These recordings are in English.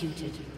Executed.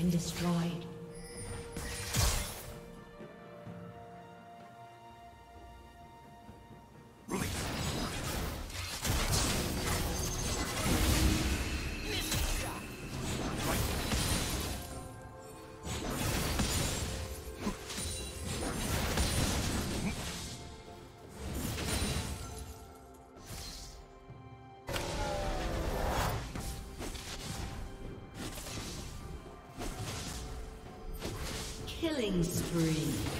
Been destroyed. Killing spree.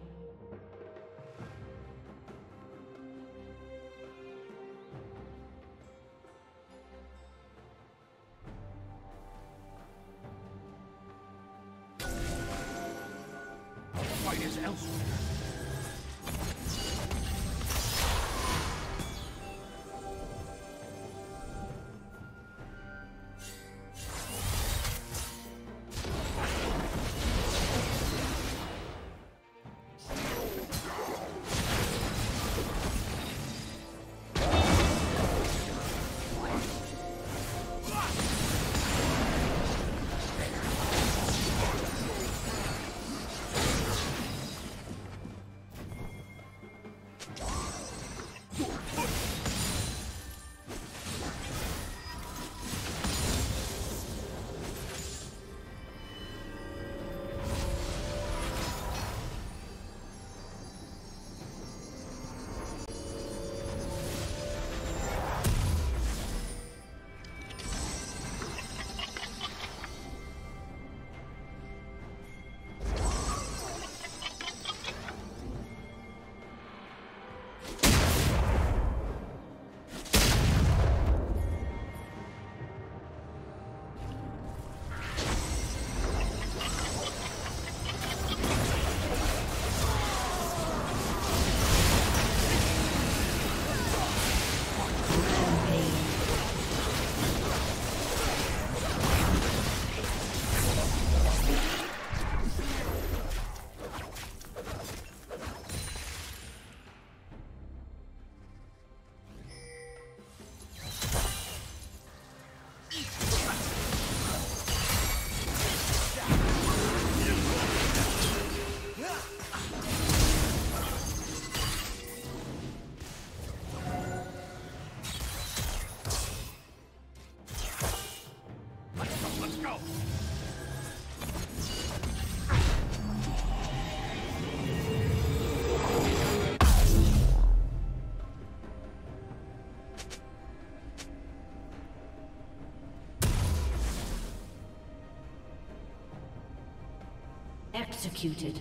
Executed.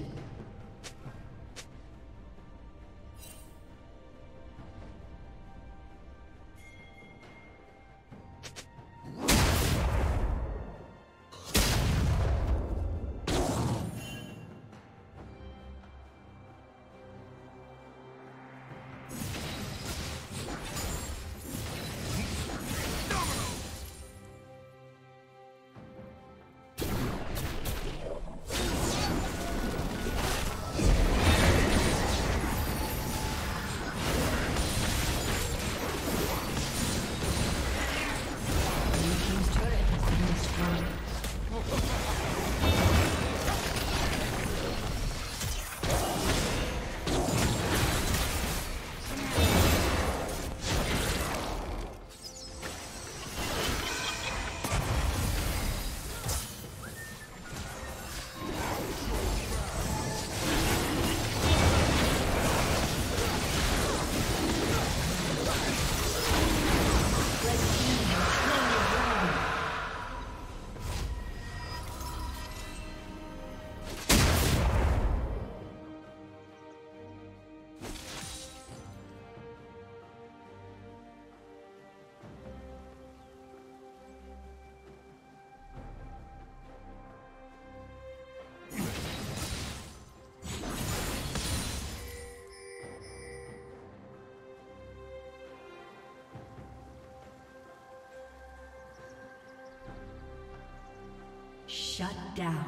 Shut down.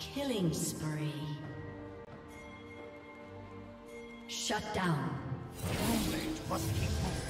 Killing spree. Shut down. must keep Triple